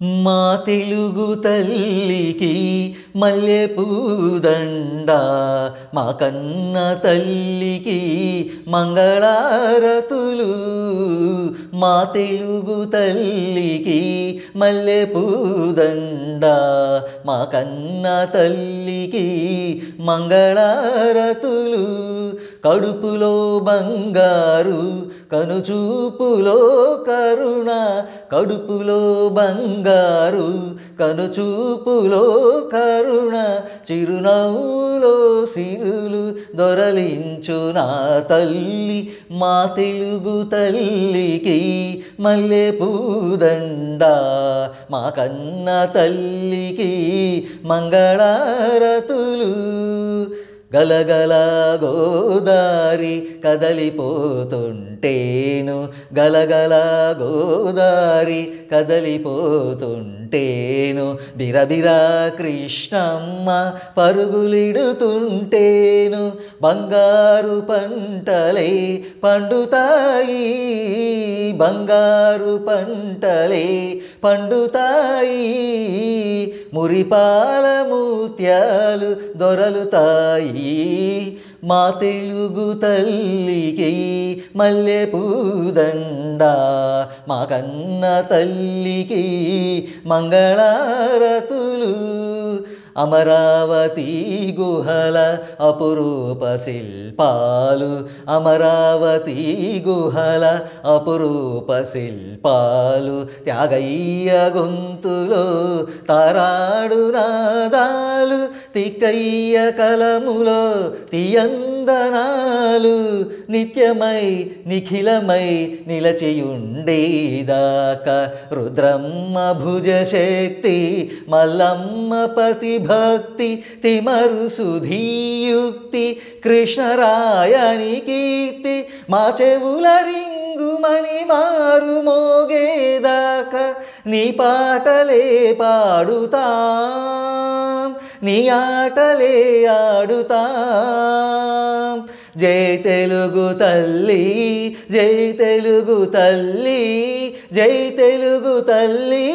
మా తెలుగు తల్లికి మల్లె పూదండ మా కన్న తల్లికి మంగళారతులు మా తెలుగు తల్లికి మల్లె పూదండ మా కన్న తల్లికి మంగళారతులు కడుపులో బంగారు కనుచూపులో కరుణ కడుపులో బంగారు. కనుచూపులో కరుణ చిరునవ్వులో సిరులు దొరలించు నా తల్లి మా తెలుగు తల్లికి మల్లె పూదండ. మా కన్న తల్లికి మంగళారతులు గలగల గోదారి కదలిపోతుంటేను. గలగల గోదారి కదలిపోతుంటేను. బిరబిరా కృష్ణమ్మ పరుగులిడుతుంటేను. బంగారు పంటలే పండుతాయి. బంగారు పంటలే పండుతాయి. మురిపాల ముత్యాలు దొరలుతాయి. మా తెలుగు తల్లికి మల్లె పూదండ మా కన్న తల్లికి మంగళారతులు అమరావతి గుహల అపురూప శిల్పాలు. అమరావతి గుహల అపురూప శిల్పాలు. త్యాగయ్య గొంతులో తారాడు నాదాలు. తిక్కయ్య కలములో తియందనాలు. నిత్యమై నిఖిలమై నిలచియుండేదాకా. రుద్రమ్మ భుజ శక్తి మల్లమ్మ ప్రతిభ భక్తి తిమరు సుధీయుక్తి కృష్ణరాయని కీర్తి మా చెవుల రింగుమని మారు మోగేదాకా నీ పాటలే పాడుతా నీ ఆటలే ఆడుతా. జై తెలుగు తల్లి జై తెలుగు తల్లి జై తెలుగు తల్లి.